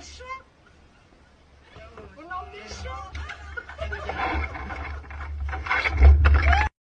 Sure.